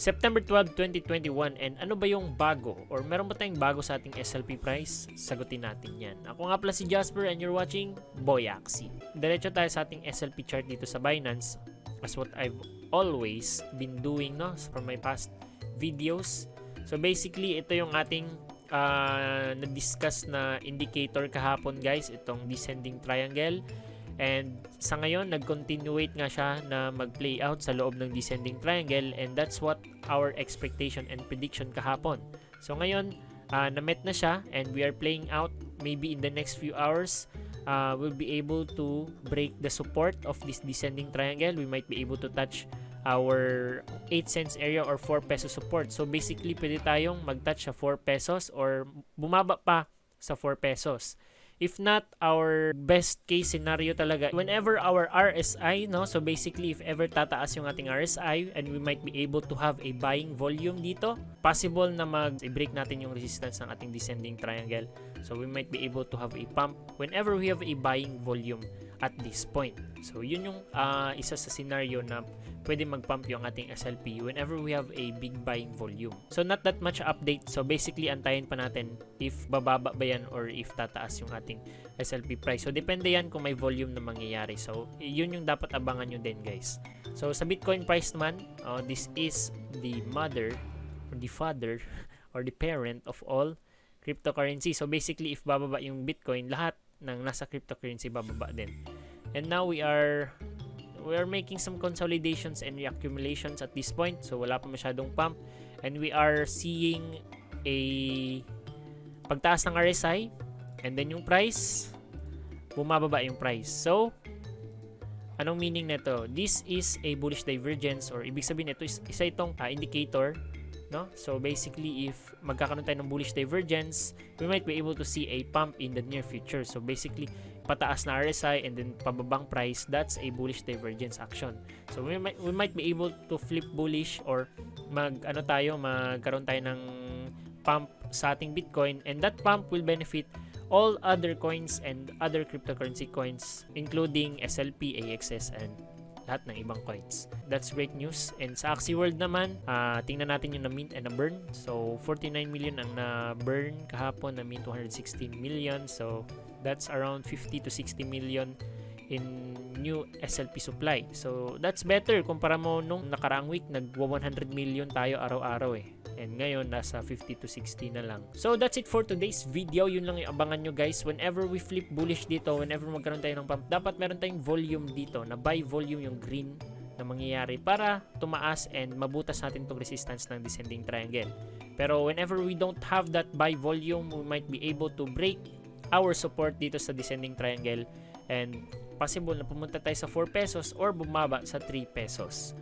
September 12, 2021 and ano ba yung bago or meron ba tayong bago sa ating SLP price? Sagutin natin yan. Ako nga pala si Jasper and you're watching Boyaxi. Diretso tayo sa ating SLP chart dito sa Binance as what I've always been doing no from my past videos. So basically ito yung ating uh, na-discuss na indicator kahapon guys, itong descending triangle And sa ngayon, nag-continuate nga siya na mag-play out sa loob ng descending triangle and that's what our expectation and prediction kahapon. So ngayon, uh, na-met na siya and we are playing out maybe in the next few hours uh, we'll be able to break the support of this descending triangle. We might be able to touch our 8 cents area or 4 peso support. So basically, pwede tayong mag-touch sa 4 pesos or bumaba pa sa 4 pesos. If not, our best case scenario talaga, whenever our RSI, no, so basically if ever tataas yung ating RSI and we might be able to have a buying volume dito, possible na mag-break natin yung resistance ng ating descending triangle. So we might be able to have a pump whenever we have a buying volume at this point. So yun yung uh, isa sa scenario na pwede mag-pump yung ating SLP whenever we have a big buying volume. So not that much update. So basically antayin pa natin if bababa ba yan or if tataas yung ating SLP price. So depende yan kung may volume na mangyayari. So yun yung dapat abangan nyo din guys. So sa Bitcoin price naman, uh, this is the mother or the father or the parent of all cryptocurrency. So basically if bababa yung Bitcoin, lahat ng nasa cryptocurrency bababa din. And now we are we are making some consolidations and reaccumulations at this point. So wala pa masyadong pump and we are seeing a pagtaas ng RSI and then yung price bumababa yung price. So anong meaning nito? This is a bullish divergence or ibig sabihin ito is isa itong uh, indicator no? So basically if magkakaroon tayo ng bullish divergence, we might be able to see a pump in the near future. So basically pataas na RSI and then pababang price, that's a bullish divergence action. So we might we might be able to flip bullish or mag ano tayo, magkaroon tayo ng pump sa ating Bitcoin and that pump will benefit all other coins and other cryptocurrency coins including SLP, AXS and lahat ng ibang coins. That's great news. And sa Axie World naman, uh, tingnan natin yung na-mint and na-burn. So, 49 million ang na-burn kahapon, na-mint 216 million. So, that's around 50 to 60 million in new SLP supply. So, that's better kumpara mo nung nakaraang week, nagwa 100 million tayo araw-araw eh. And ngayon, nasa 50 to 60 na lang. So, that's it for today's video. Yun lang yung abangan nyo guys. Whenever we flip bullish dito, whenever magkaroon tayo ng pump, dapat meron tayong volume dito, na buy volume yung green na mangyayari para tumaas and mabutas natin itong resistance ng descending triangle. Pero whenever we don't have that buy volume, we might be able to break our support dito sa descending triangle and possible na pumunta tayo sa 4 pesos or bumaba sa 3 pesos.